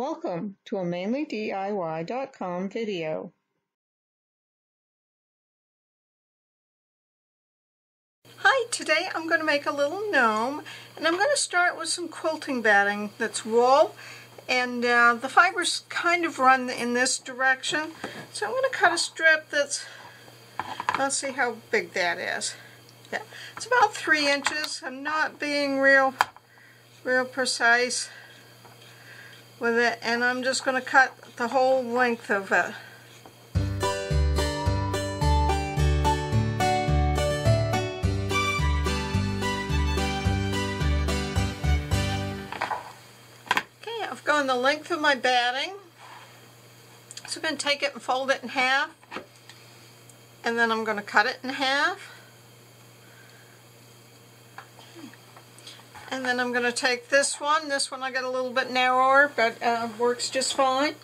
Welcome to a mainelydiy.com video. Hi, today I'm going to make a little gnome and I'm going to start with some quilting batting that's wool and uh, the fibers kind of run in this direction so I'm going to cut a strip that's let's see how big that is. Yeah it's about three inches. I'm not being real real precise with it and I'm just going to cut the whole length of it. Okay, I've gone the length of my batting. So I'm going to take it and fold it in half and then I'm going to cut it in half. And then I'm going to take this one. This one I got a little bit narrower, but uh, works just fine.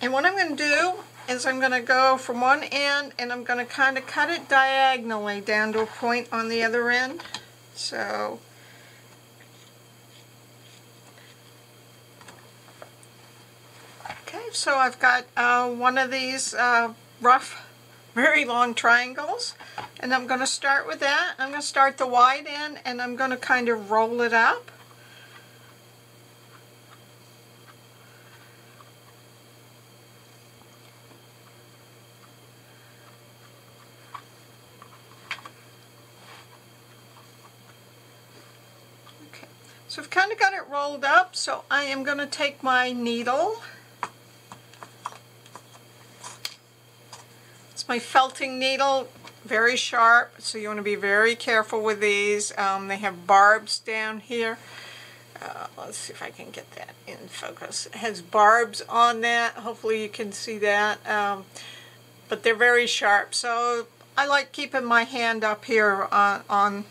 And what I'm going to do is I'm going to go from one end and I'm going to kind of cut it diagonally down to a point on the other end. So, okay, so I've got uh, one of these uh, rough very long triangles and I'm going to start with that. I'm going to start the wide end and I'm going to kind of roll it up. Okay, so I've kind of got it rolled up so I am going to take my needle It's my felting needle, very sharp, so you want to be very careful with these. Um, they have barbs down here. Uh, let's see if I can get that in focus. It has barbs on that. Hopefully you can see that. Um, but they're very sharp, so I like keeping my hand up here on, on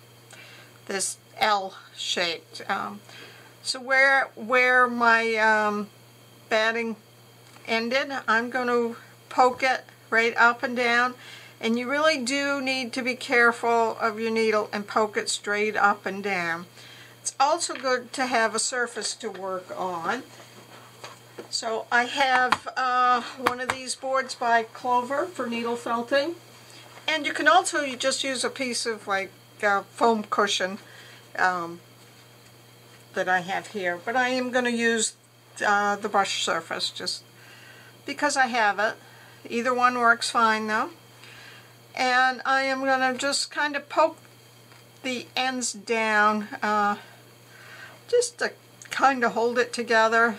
this L shaped. Um, so where where my um, batting ended, I'm going to poke it right up and down. And you really do need to be careful of your needle and poke it straight up and down. It's also good to have a surface to work on. So I have uh, one of these boards by Clover for needle felting. And you can also you just use a piece of like uh, foam cushion um, that I have here. But I am going to use uh, the brush surface just because I have it. Either one works fine though. And I am going to just kind of poke the ends down uh, just to kind of hold it together.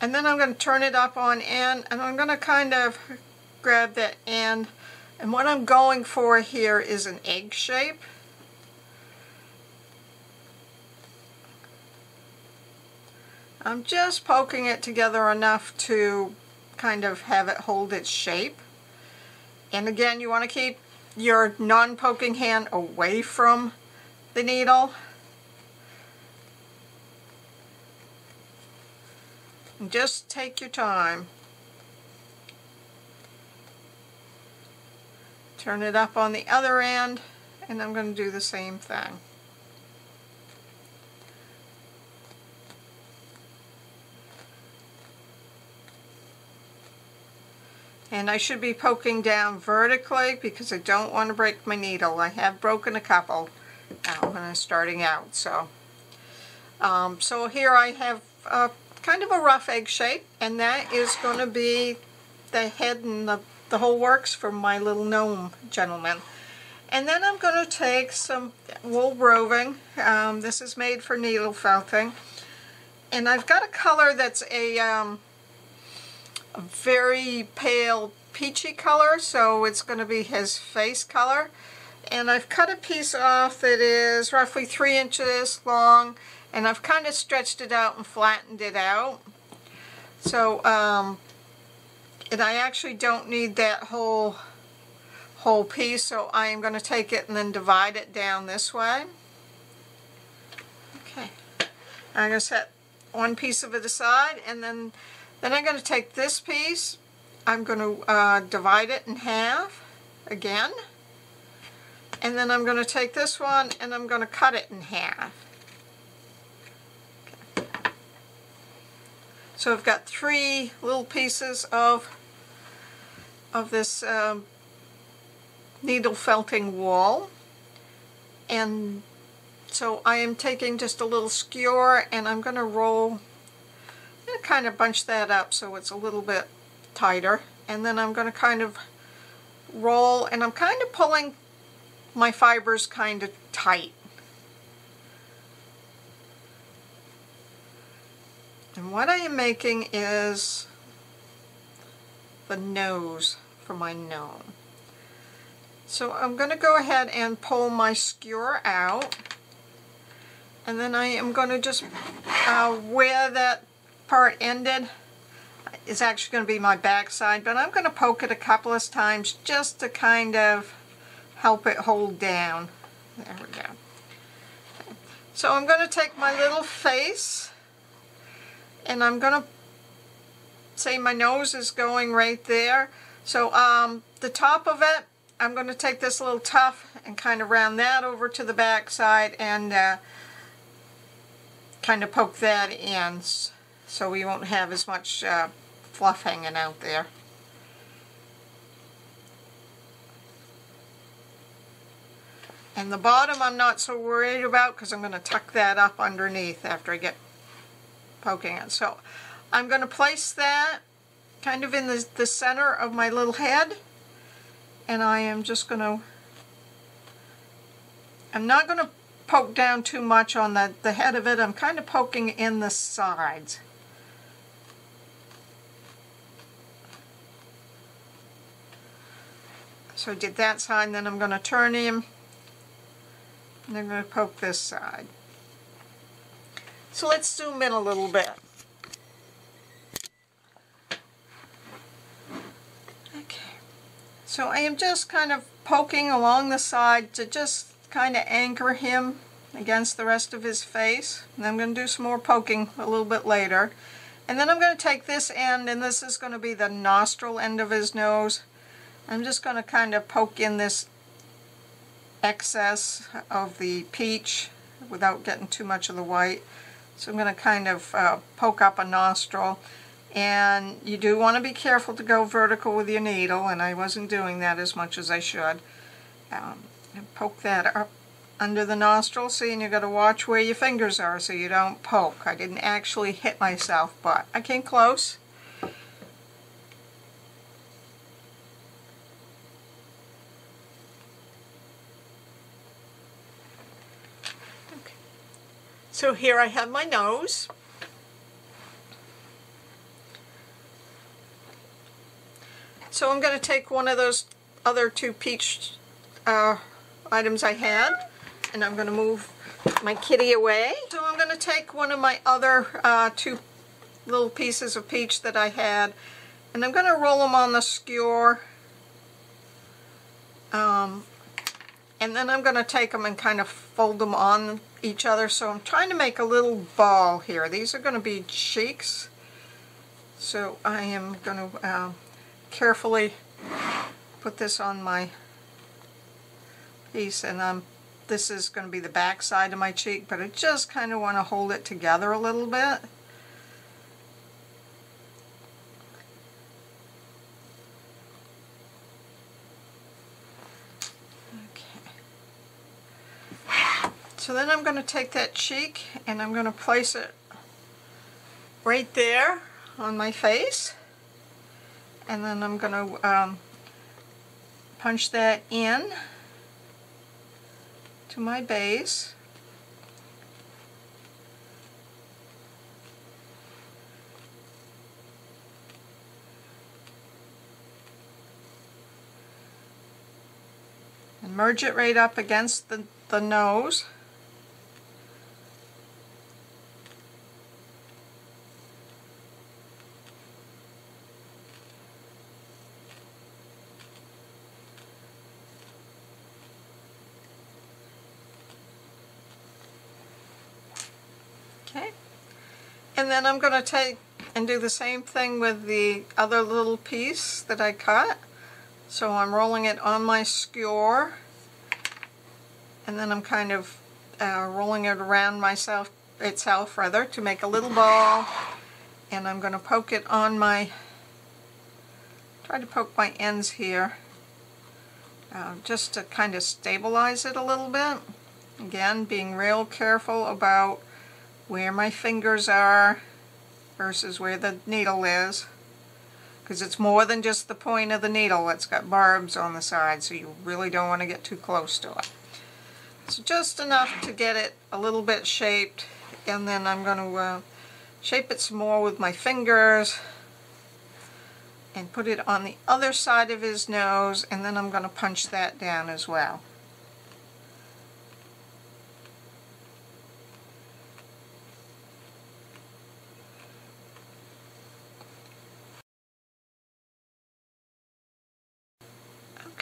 And then I'm going to turn it up on end and I'm going to kind of grab that end. And what I'm going for here is an egg shape. I'm just poking it together enough to kind of have it hold its shape. And again, you want to keep your non-poking hand away from the needle. And just take your time. Turn it up on the other end, and I'm going to do the same thing. And I should be poking down vertically because I don't want to break my needle. I have broken a couple uh, when I'm starting out. So, um, so here I have a, kind of a rough egg shape and that is going to be the head and the, the whole works for my little gnome gentleman. And then I'm going to take some wool roving. Um, this is made for needle felting. And I've got a color that's a um, very pale peachy color, so it's going to be his face color. And I've cut a piece off that is roughly three inches long, and I've kind of stretched it out and flattened it out. So, um, and I actually don't need that whole whole piece, so I am going to take it and then divide it down this way. Okay, I'm going to set one piece of it aside, and then then I'm going to take this piece, I'm going to uh, divide it in half again, and then I'm going to take this one and I'm going to cut it in half. Okay. So I've got three little pieces of of this um, needle felting wool and so I am taking just a little skewer and I'm going to roll and kind of bunch that up so it's a little bit tighter and then I'm going to kind of roll and I'm kind of pulling my fibers kind of tight. And what I am making is the nose for my gnome. So I'm going to go ahead and pull my skewer out and then I am going to just uh, where that part ended is actually going to be my backside, but I'm going to poke it a couple of times just to kind of help it hold down. There we go. So I'm going to take my little face and I'm going to say my nose is going right there. So um, the top of it, I'm going to take this little tuft and kind of round that over to the back side and uh, kind of poke that in so we won't have as much uh, fluff hanging out there. And the bottom I'm not so worried about because I'm going to tuck that up underneath after I get poking it. So I'm going to place that kind of in the, the center of my little head and I am just going to I'm not going to poke down too much on the, the head of it. I'm kind of poking in the sides. So I did that side, then I'm going to turn him, and I'm going to poke this side. So let's zoom in a little bit. Okay, so I am just kind of poking along the side to just kind of anchor him against the rest of his face. And I'm going to do some more poking a little bit later. And then I'm going to take this end, and this is going to be the nostril end of his nose. I'm just going to kind of poke in this excess of the peach without getting too much of the white. So I'm going to kind of uh, poke up a nostril. And you do want to be careful to go vertical with your needle, and I wasn't doing that as much as I should. Um, poke that up under the nostril, see, and you got to watch where your fingers are so you don't poke. I didn't actually hit myself, but I came close. So here I have my nose. So I'm going to take one of those other two peach uh, items I had and I'm going to move my kitty away. So I'm going to take one of my other uh, two little pieces of peach that I had and I'm going to roll them on the skewer um, and then I'm going to take them and kind of fold them on each other. So I'm trying to make a little ball here. These are going to be cheeks. So I am going to uh, carefully put this on my piece and I'm this is going to be the back side of my cheek but I just kind of want to hold it together a little bit So then I'm going to take that cheek and I'm going to place it right there on my face. And then I'm going to um, punch that in to my base. And merge it right up against the, the nose. Okay, and then I'm going to take and do the same thing with the other little piece that I cut. So I'm rolling it on my skewer and then I'm kind of uh, rolling it around myself itself rather to make a little ball and I'm going to poke it on my, try to poke my ends here, uh, just to kind of stabilize it a little bit. Again, being real careful about where my fingers are versus where the needle is because it's more than just the point of the needle. It's got barbs on the side, so you really don't want to get too close to it. So just enough to get it a little bit shaped, and then I'm going to uh, shape it some more with my fingers and put it on the other side of his nose, and then I'm going to punch that down as well.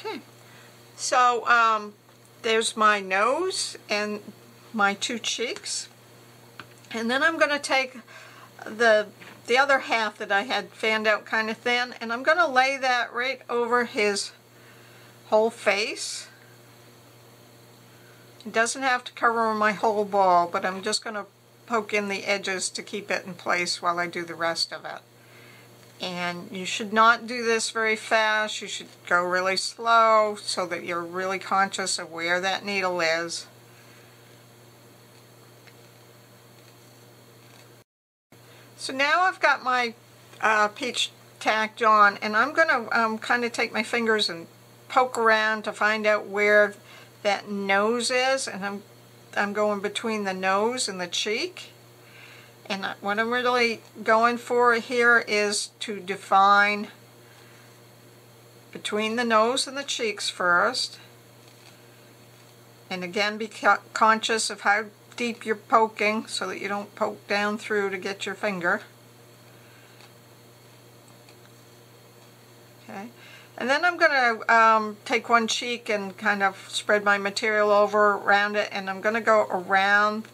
Okay, so um, there's my nose and my two cheeks. And then I'm going to take the the other half that I had fanned out kind of thin and I'm going to lay that right over his whole face. It doesn't have to cover my whole ball, but I'm just going to poke in the edges to keep it in place while I do the rest of it. And you should not do this very fast. You should go really slow so that you're really conscious of where that needle is. So now I've got my uh, peach tacked on and I'm going to um, kind of take my fingers and poke around to find out where that nose is and I'm I'm going between the nose and the cheek and what I'm really going for here is to define between the nose and the cheeks first. And again, be conscious of how deep you're poking so that you don't poke down through to get your finger. Okay. And then I'm going to um, take one cheek and kind of spread my material over around it and I'm going to go around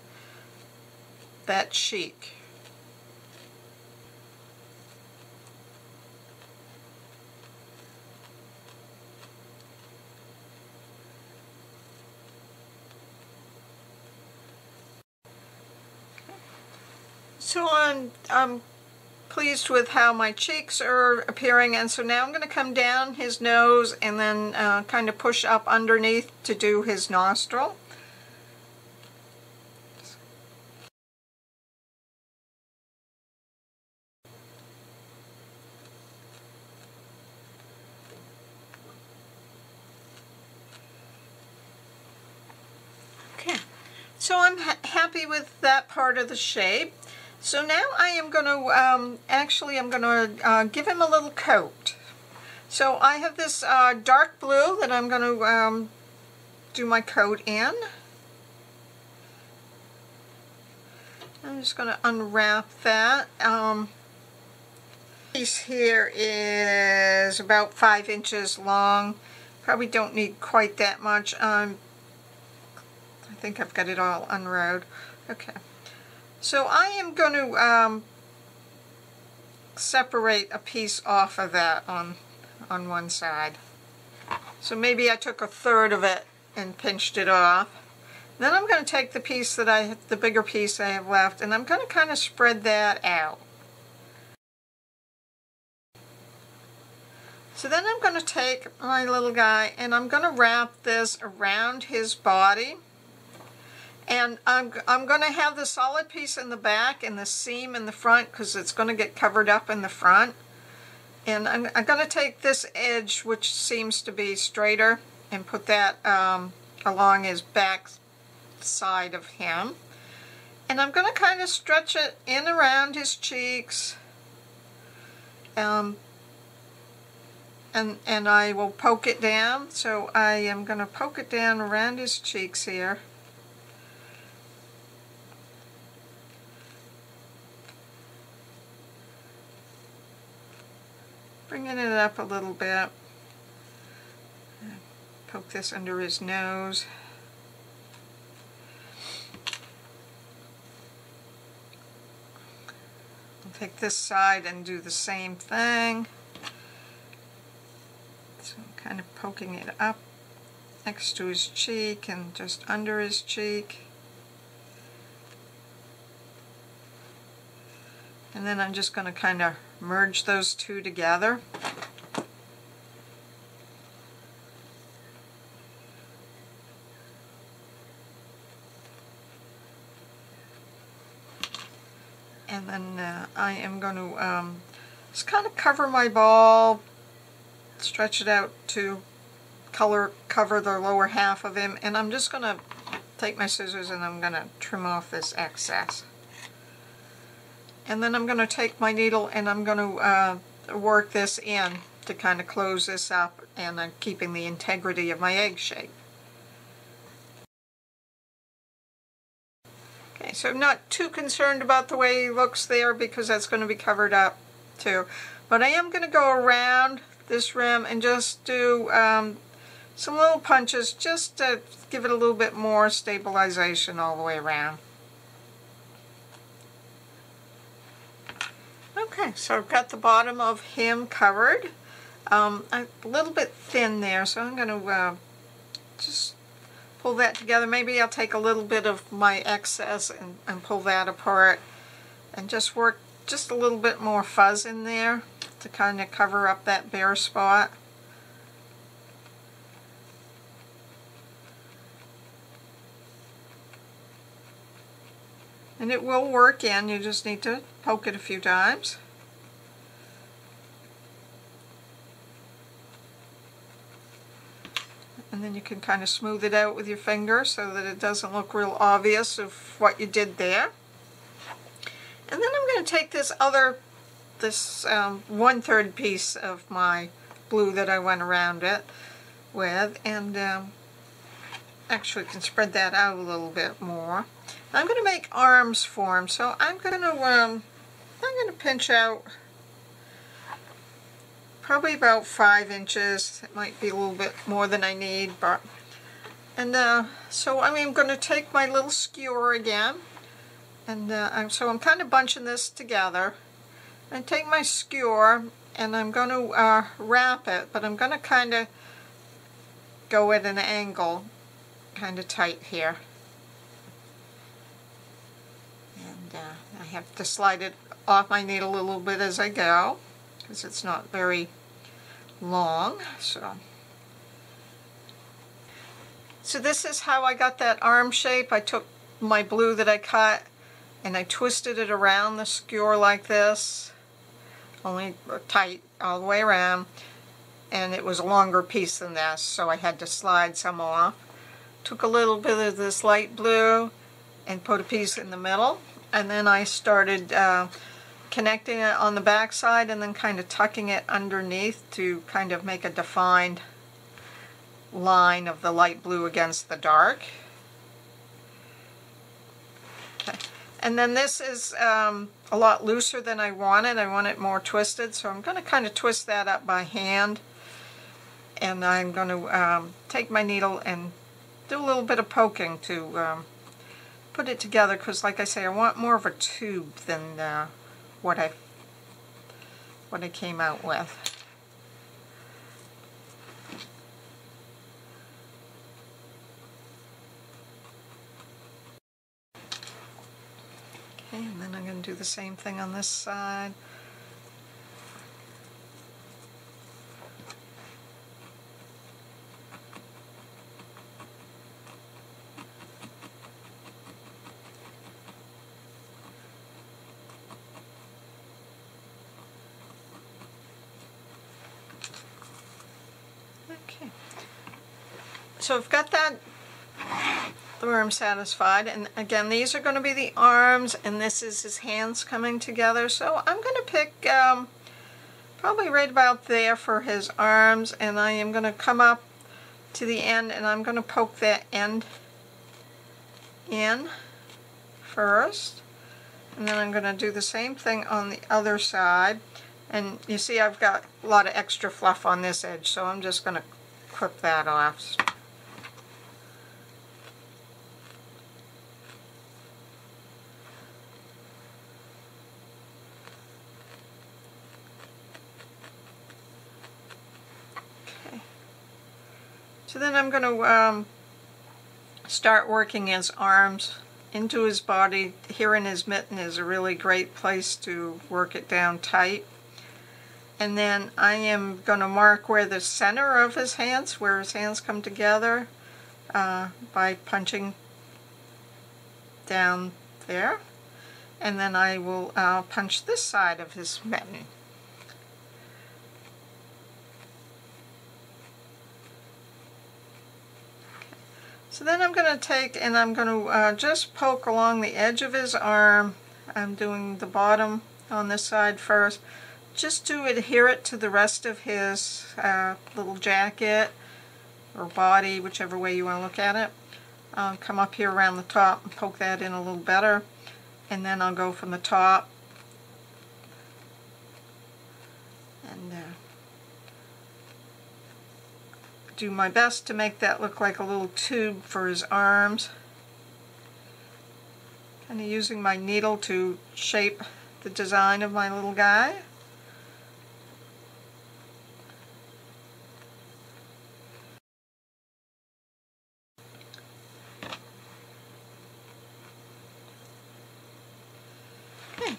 that cheek. So I'm, I'm pleased with how my cheeks are appearing and so now I'm going to come down his nose and then uh, kind of push up underneath to do his nostril. Okay, so I'm ha happy with that part of the shape. So now I am going to, um, actually I'm going to uh, give him a little coat. So I have this uh, dark blue that I'm going to um, do my coat in. I'm just going to unwrap that. Um, piece here is about five inches long. Probably don't need quite that much. Um, I think I've got it all unrowed. Okay. So I am going to um, separate a piece off of that on, on one side. So maybe I took a third of it and pinched it off. Then I'm going to take the piece that I, the bigger piece I have left, and I'm going to kind of spread that out. So then I'm going to take my little guy and I'm going to wrap this around his body. And I'm, I'm going to have the solid piece in the back and the seam in the front because it's going to get covered up in the front. And I'm, I'm going to take this edge, which seems to be straighter, and put that um, along his back side of him. And I'm going to kind of stretch it in around his cheeks. Um, and, and I will poke it down. So I am going to poke it down around his cheeks here. Bringing it up a little bit. Poke this under his nose. I'll take this side and do the same thing. So I'm kind of poking it up next to his cheek and just under his cheek. And then I'm just going to kind of merge those two together. And then uh, I am going to um, just kind of cover my ball, stretch it out to color cover the lower half of him, and I'm just going to take my scissors and I'm going to trim off this excess. And then I'm going to take my needle and I'm going to uh, work this in to kind of close this up and I'm keeping the integrity of my egg shape. Okay, so I'm not too concerned about the way he looks there because that's going to be covered up too. But I am going to go around this rim and just do um, some little punches just to give it a little bit more stabilization all the way around. Okay, so I've got the bottom of him covered. Um, a little bit thin there, so I'm going to uh, just pull that together. Maybe I'll take a little bit of my excess and, and pull that apart and just work just a little bit more fuzz in there to kind of cover up that bare spot. And it will work in, you just need to poke it a few times. And then you can kind of smooth it out with your finger so that it doesn't look real obvious of what you did there. And then I'm going to take this other, this um, one-third piece of my blue that I went around it with, and um, actually can spread that out a little bit more. I'm going to make arms for him, so I'm going to um, I'm going to pinch out probably about five inches. It might be a little bit more than I need, but and uh, so I I'm going to take my little skewer again, and uh, I'm, so I'm kind of bunching this together. And take my skewer, and I'm going to uh, wrap it, but I'm going to kind of go at an angle, kind of tight here. And uh, I have to slide it off my needle a little bit as I go, because it's not very long. So. So this is how I got that arm shape. I took my blue that I cut and I twisted it around the skewer like this only tight all the way around and it was a longer piece than this so I had to slide some off took a little bit of this light blue and put a piece in the middle and then I started uh, connecting it on the back side and then kind of tucking it underneath to kind of make a defined line of the light blue against the dark. And then this is um, a lot looser than I wanted. I want it more twisted, so I'm going to kind of twist that up by hand. And I'm going to um, take my needle and do a little bit of poking to um, put it together, because like I say, I want more of a tube than uh, what I what I came out with. Okay, and then I'm going to do the same thing on this side. Okay. So I've got that worm satisfied. And again, these are going to be the arms, and this is his hands coming together. So I'm going to pick um, probably right about there for his arms, and I am going to come up to the end, and I'm going to poke that end in first. And then I'm going to do the same thing on the other side. And you see I've got a lot of extra fluff on this edge, so I'm just going to clip that off. So then I'm going to um, start working his arms into his body. Here in his mitten is a really great place to work it down tight. And then I am going to mark where the center of his hands, where his hands come together uh, by punching down there. And then I will uh, punch this side of his mitten. So then I'm going to take and I'm going to uh, just poke along the edge of his arm. I'm doing the bottom on this side first just to adhere it to the rest of his uh, little jacket or body, whichever way you want to look at it. I'll come up here around the top and poke that in a little better and then I'll go from the top and uh, do my best to make that look like a little tube for his arms. Kind of using my needle to shape the design of my little guy. Okay.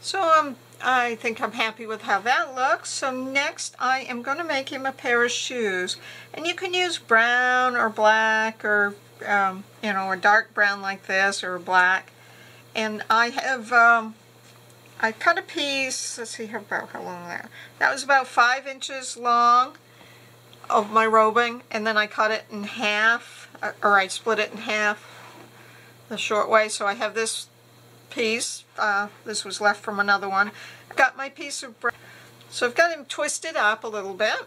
So um, I think I'm happy with how that looks. So next I am going to make him a pair of shoes. And you can use brown or black or, um, you know, a dark brown like this or black. And I have, um, I cut a piece, let's see how, about how long that, that was about five inches long of my roving. And then I cut it in half, uh, or I split it in half the short way. So I have this piece. Uh, this was left from another one. I've got my piece of bread. So I've got him twisted up a little bit.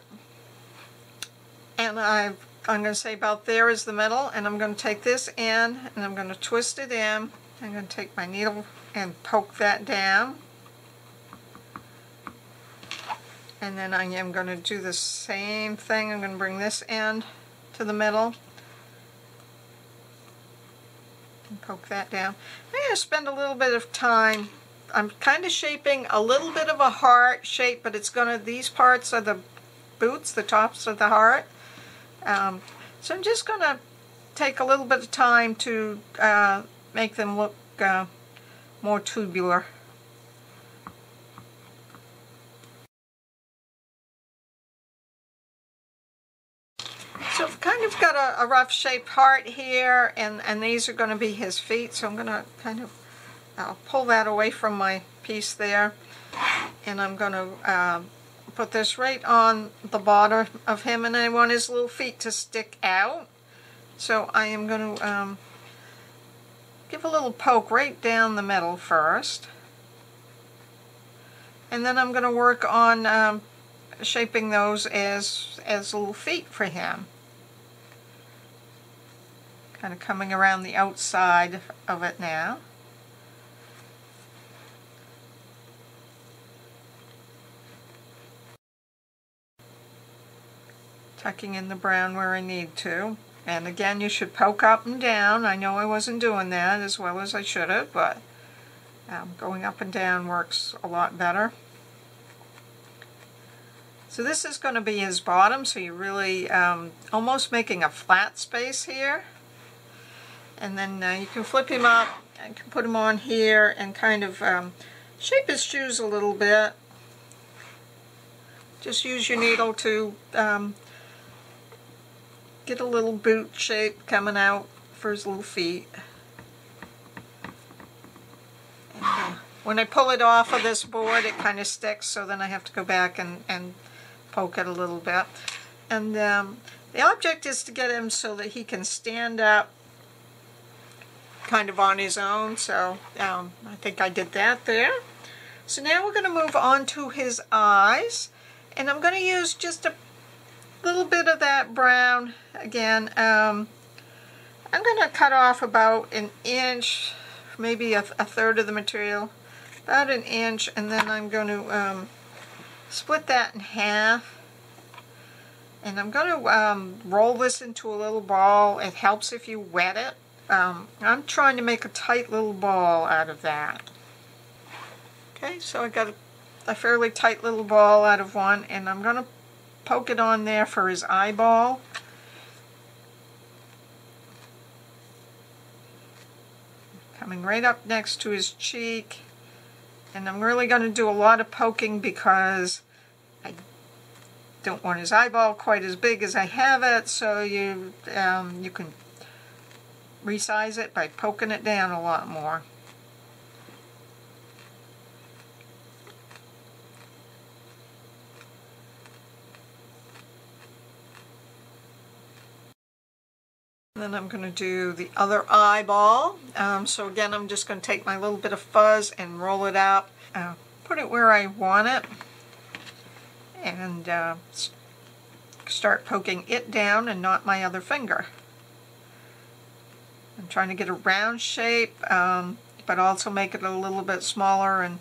And I've, I'm going to say about there is the middle. And I'm going to take this in and I'm going to twist it in. I'm going to take my needle and poke that down. And then I am going to do the same thing. I'm going to bring this end to the middle and poke that down. I'm going to spend a little bit of time. I'm kind of shaping a little bit of a heart shape, but it's going to, these parts are the boots, the tops of the heart. Um, so I'm just going to take a little bit of time to uh, make them look uh, more tubular. So I've kind of got a, a rough shaped heart here, and, and these are going to be his feet, so I'm going to kind of uh, pull that away from my piece there, and I'm going to uh, put this right on the bottom of him, and I want his little feet to stick out. So I am going to um, give a little poke right down the middle first. And then I'm going to work on um, shaping those as, as little feet for him. Kind of coming around the outside of it now. Tucking in the brown where I need to. And again, you should poke up and down. I know I wasn't doing that as well as I should have, but um, going up and down works a lot better. So this is going to be his bottom, so you're really um, almost making a flat space here. And then uh, you can flip him up and can put him on here and kind of um, shape his shoes a little bit. Just use your needle to um, get a little boot shape coming out for his little feet. And, uh, when I pull it off of this board, it kind of sticks, so then I have to go back and, and poke it a little bit. And um, the object is to get him so that he can stand up kind of on his own, so um, I think I did that there. So now we're going to move on to his eyes, and I'm going to use just a little bit of that brown again. Um, I'm going to cut off about an inch, maybe a, a, third of the material, about an inch, and then I'm going to um, split that in half. And I'm going to um, roll this into a little ball. It helps if you wet it. Um, I'm trying to make a tight little ball out of that. Okay, so I got a, a fairly tight little ball out of one, and I'm going to poke it on there for his eyeball. coming right up next to his cheek. And I'm really going to do a lot of poking because I don't want his eyeball quite as big as I have it, so you, um, you can resize it by poking it down a lot more. Then I'm going to do the other eyeball. Um, so again, I'm just going to take my little bit of fuzz and roll it out, uh, put it where I want it, and uh, start poking it down and not my other finger. I'm trying to get a round shape, um, but also make it a little bit smaller and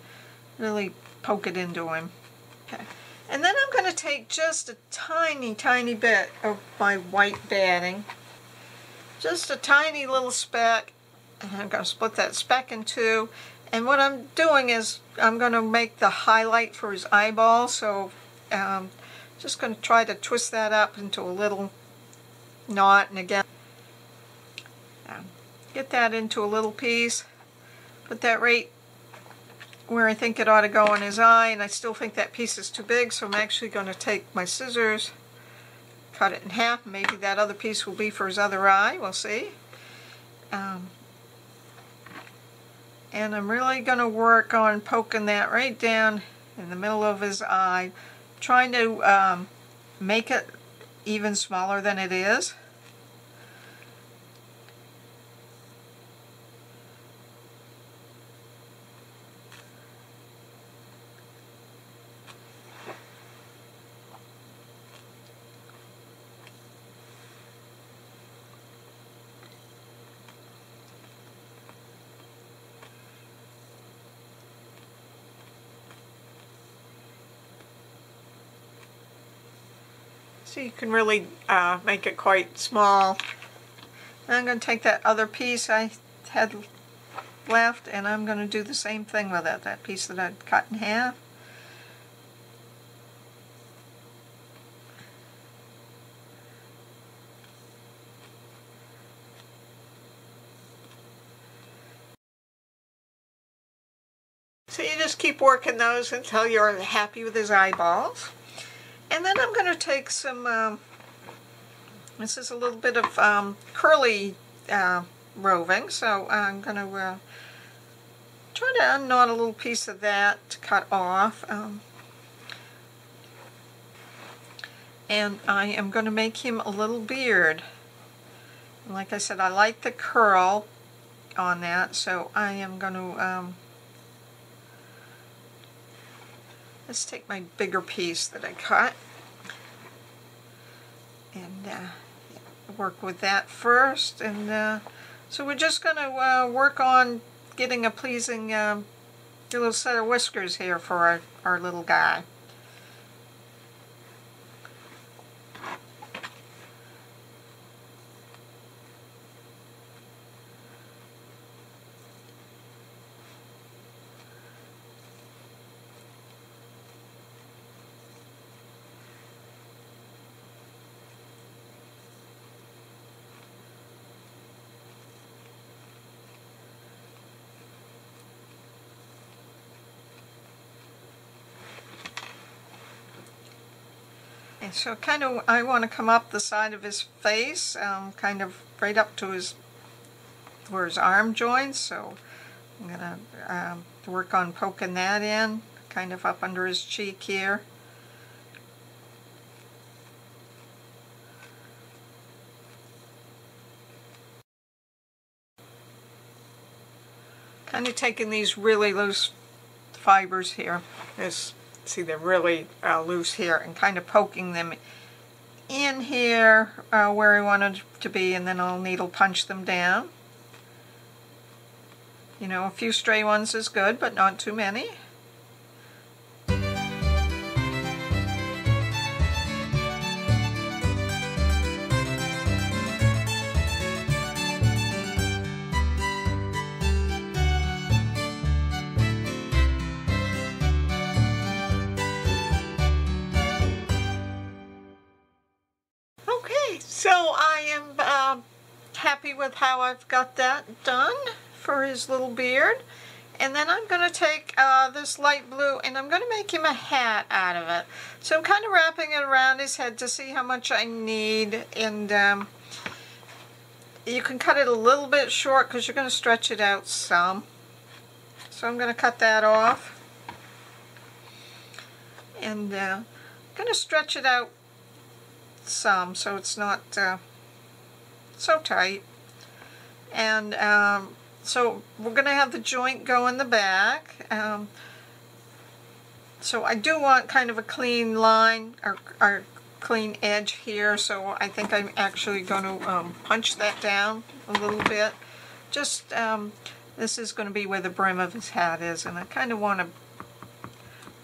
really poke it into him. Okay. And then I'm going to take just a tiny, tiny bit of my white batting just a tiny little speck. I'm going to split that speck in two. And what I'm doing is I'm going to make the highlight for his eyeball. So um, just going to try to twist that up into a little knot. And again, get that into a little piece. Put that right where I think it ought to go on his eye. And I still think that piece is too big. So I'm actually going to take my scissors cut it in half. Maybe that other piece will be for his other eye. We'll see. Um, and I'm really going to work on poking that right down in the middle of his eye, trying to um, make it even smaller than it is. So you can really uh, make it quite small. And I'm going to take that other piece I had left and I'm going to do the same thing with it, that piece that I'd cut in half. So you just keep working those until you're happy with his eyeballs. And then I'm going to take some, um, this is a little bit of um, curly uh, roving, so I'm going to uh, try to unknot a little piece of that to cut off. Um, and I am going to make him a little beard. Like I said, I like the curl on that, so I am going to um, Let's take my bigger piece that I cut and uh, work with that first. And uh, so we're just going to uh, work on getting a pleasing um, little set of whiskers here for our, our little guy. So kind of, I want to come up the side of his face, um, kind of right up to his, where his arm joins. So I'm going to um, work on poking that in, kind of up under his cheek here. Kind of taking these really loose fibers here. This see they're really uh, loose here and kind of poking them in here uh, where I wanted to be and then I'll needle punch them down. You know, a few stray ones is good, but not too many. With how I've got that done for his little beard. And then I'm going to take uh, this light blue and I'm going to make him a hat out of it. So I'm kind of wrapping it around his head to see how much I need. And um, you can cut it a little bit short because you're going to stretch it out some. So I'm going to cut that off. And uh, I'm going to stretch it out some so it's not uh, so tight. And um, so we're going to have the joint go in the back. Um, so I do want kind of a clean line or, or clean edge here. So I think I'm actually going to um, punch that down a little bit. Just, um, this is going to be where the brim of his hat is. And I kind of want a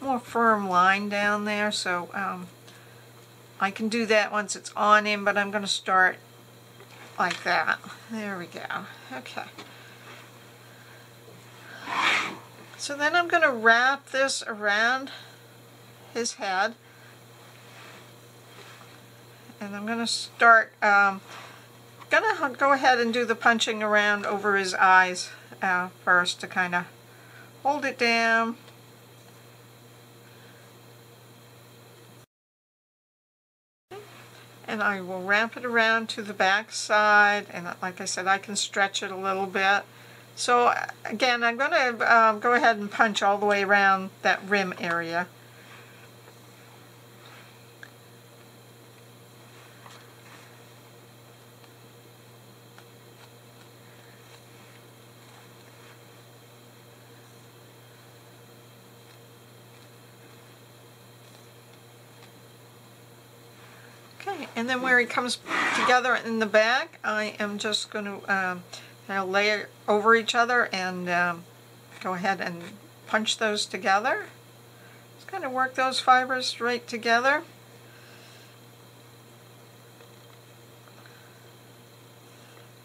more firm line down there. So um, I can do that once it's on him, but I'm going to start like that. There we go. Okay. So then I'm going to wrap this around his head. And I'm going to start, um, going to go ahead and do the punching around over his eyes uh, first to kind of hold it down. And I will wrap it around to the back side. And like I said, I can stretch it a little bit. So again, I'm going to um, go ahead and punch all the way around that rim area. Okay, and then where it comes together in the back, I am just going to um, I'll over each other and um, go ahead and punch those together. Just kind of work those fibers right together.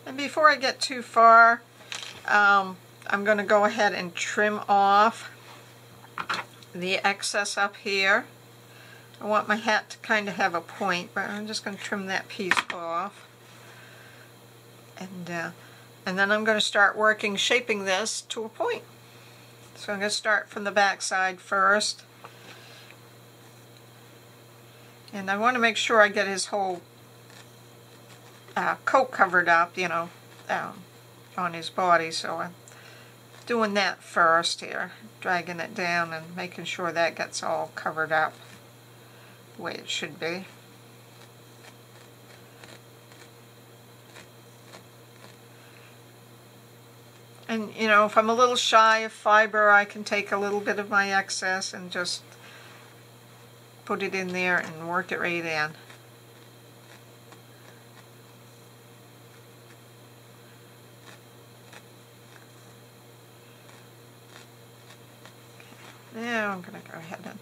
And before I get too far, um, I'm going to go ahead and trim off the excess up here. I want my hat to kind of have a point, but I'm just going to trim that piece off. And uh, and then I'm going to start working shaping this to a point. So I'm going to start from the back side first. And I want to make sure I get his whole uh, coat covered up, you know, um, on his body. So I'm doing that first here, dragging it down and making sure that gets all covered up way it should be. And, you know, if I'm a little shy of fiber, I can take a little bit of my excess and just put it in there and work it right in. Now I'm going to go ahead and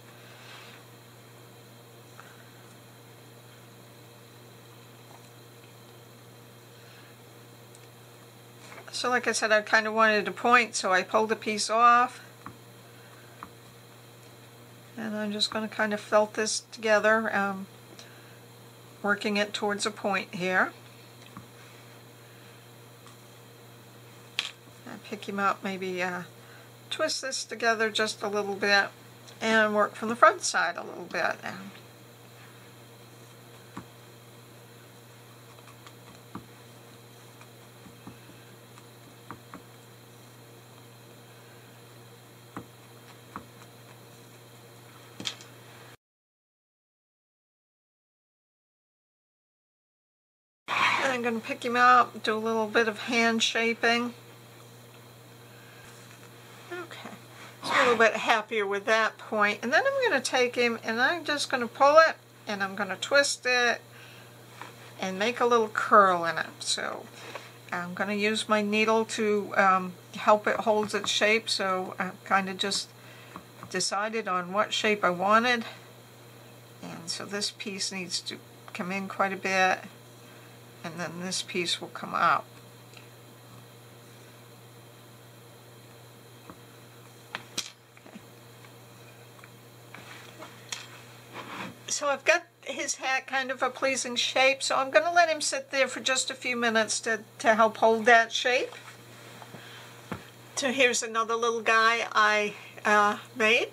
So like I said, I kind of wanted a point, so I pulled a piece off. And I'm just going to kind of felt this together, um, working it towards a point here. And pick him up, maybe uh, twist this together just a little bit and work from the front side a little bit. I'm going to pick him up, do a little bit of hand shaping. Okay, so a little bit happier with that point. And then I'm going to take him and I'm just going to pull it and I'm going to twist it and make a little curl in it. So I'm going to use my needle to um, help it hold its shape. So I kind of just decided on what shape I wanted. And so this piece needs to come in quite a bit and then this piece will come out. So I've got his hat kind of a pleasing shape, so I'm going to let him sit there for just a few minutes to, to help hold that shape. So here's another little guy I uh, made.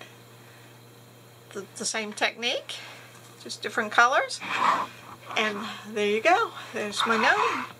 The, the same technique, just different colors. And there you go. There's my gnome.